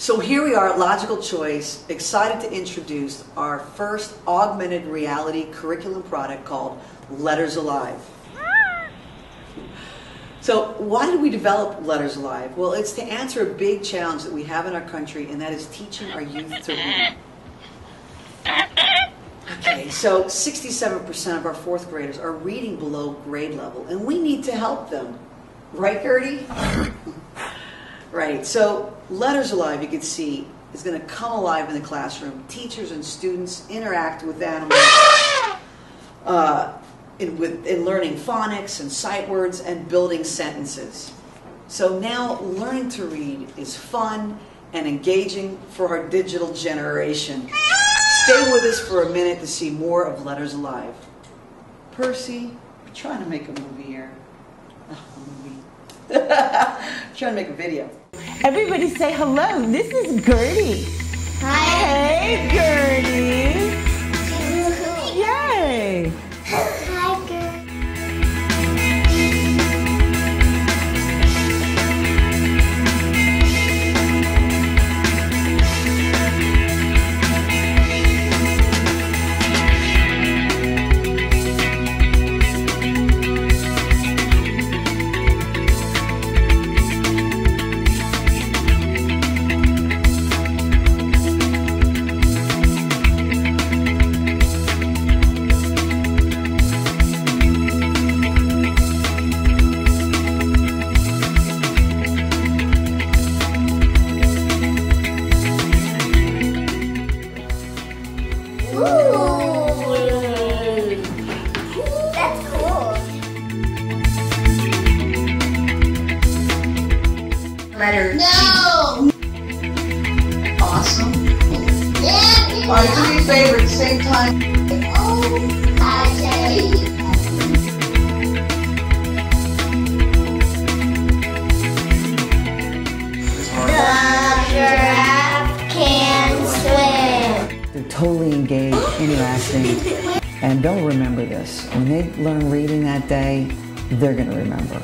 So here we are at Logical Choice, excited to introduce our first augmented reality curriculum product called Letters Alive. So why did we develop Letters Alive? Well, it's to answer a big challenge that we have in our country, and that is teaching our youth to read. Okay, so 67% of our fourth graders are reading below grade level, and we need to help them. Right, Gertie? right, so Letters Alive, you can see, is going to come alive in the classroom. Teachers and students interact with animals uh, in, with, in learning phonics and sight words and building sentences. So now learning to read is fun and engaging for our digital generation. Stay with us for a minute to see more of Letters Alive. Percy, we're trying to make a movie here. Oh, a movie. trying to make a video. Everybody say hello. This is Gertie. Hi. Hey, Gertie. Letter No. Awesome. Yeah. All right, do me a favor at the same time. Oh, hi, Jerry. The giraffe can swim. They're totally engaged, interacting, and they'll remember this. When they learn reading that day, they're going to remember.